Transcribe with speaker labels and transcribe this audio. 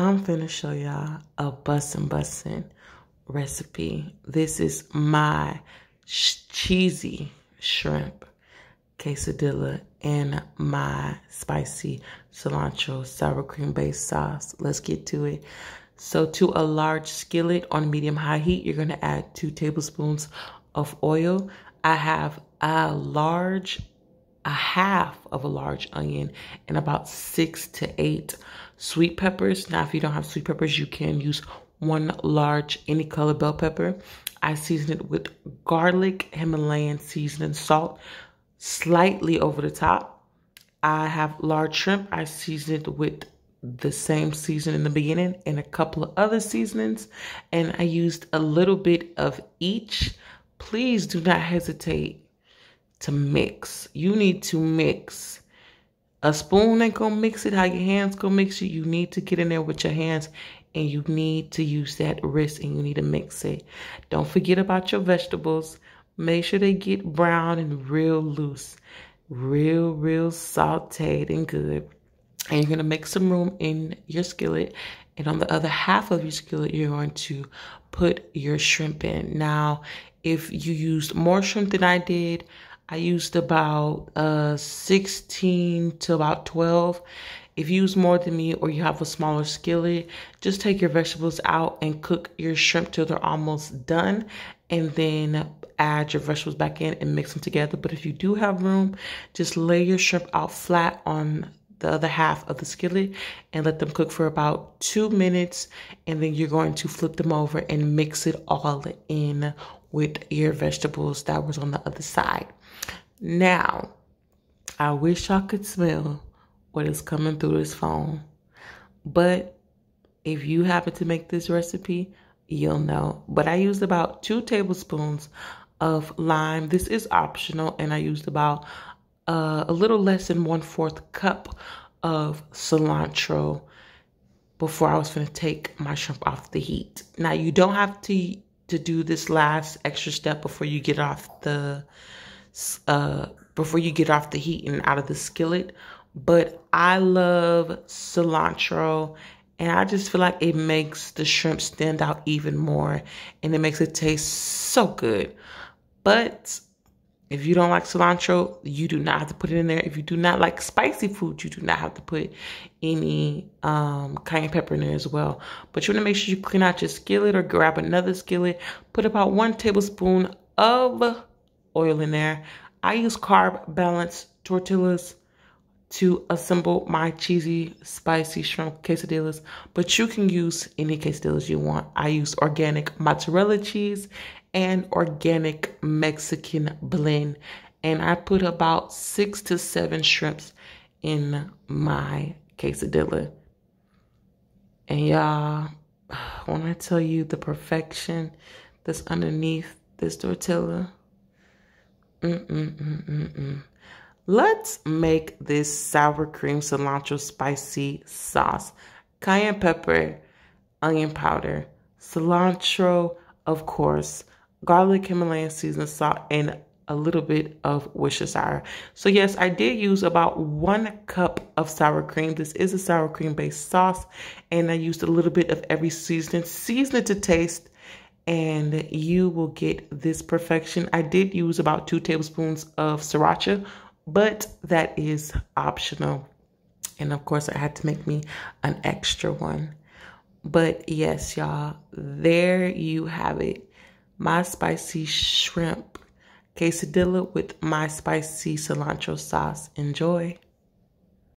Speaker 1: I'm finna show y'all a bussin' bussin' recipe. This is my sh cheesy shrimp quesadilla and my spicy cilantro sour cream based sauce. Let's get to it. So to a large skillet on medium high heat, you're gonna add two tablespoons of oil. I have a large, a half of a large onion and about six to eight sweet peppers. Now, if you don't have sweet peppers, you can use one large any color bell pepper. I season it with garlic, Himalayan seasoning, salt, slightly over the top. I have large shrimp. I season it with the same season in the beginning and a couple of other seasonings. And I used a little bit of each. Please do not hesitate to mix. You need to mix. A spoon ain't gonna mix it how your hands gonna mix it. You need to get in there with your hands and you need to use that wrist and you need to mix it. Don't forget about your vegetables. Make sure they get brown and real loose, real, real sauteed and good. And you're gonna make some room in your skillet. And on the other half of your skillet, you're going to put your shrimp in. Now, if you used more shrimp than I did, I used about uh, 16 to about 12. If you use more than me or you have a smaller skillet, just take your vegetables out and cook your shrimp till they're almost done and then add your vegetables back in and mix them together. But if you do have room, just lay your shrimp out flat on the other half of the skillet and let them cook for about two minutes. And then you're going to flip them over and mix it all in with your vegetables that was on the other side. Now, I wish I could smell what is coming through this phone. But if you happen to make this recipe, you'll know. But I used about two tablespoons of lime. This is optional, and I used about uh, a little less than one fourth cup of cilantro before I was going to take my shrimp off the heat. Now, you don't have to to do this last extra step before you get off the uh, before you get off the heat and out of the skillet. But I love cilantro and I just feel like it makes the shrimp stand out even more and it makes it taste so good. But if you don't like cilantro, you do not have to put it in there. If you do not like spicy food, you do not have to put any um, cayenne pepper in there as well. But you want to make sure you clean out your skillet or grab another skillet. Put about one tablespoon of oil in there. I use carb balance tortillas to assemble my cheesy, spicy shrimp quesadillas, but you can use any quesadillas you want. I use organic mozzarella cheese and organic Mexican blend, and I put about six to seven shrimps in my quesadilla. And y'all, when I tell you the perfection that's underneath this tortilla, Mm-mm-mm-mm-mm. Let's make this sour cream cilantro spicy sauce. Cayenne pepper, onion powder, cilantro, of course, garlic Himalayan seasoning salt, and a little bit of Worcestershire. So yes, I did use about one cup of sour cream. This is a sour cream based sauce, and I used a little bit of every seasoning. Season it to taste and you will get this perfection. I did use about two tablespoons of sriracha, but that is optional. And of course, I had to make me an extra one. But yes, y'all, there you have it. My spicy shrimp quesadilla with my spicy cilantro sauce. Enjoy.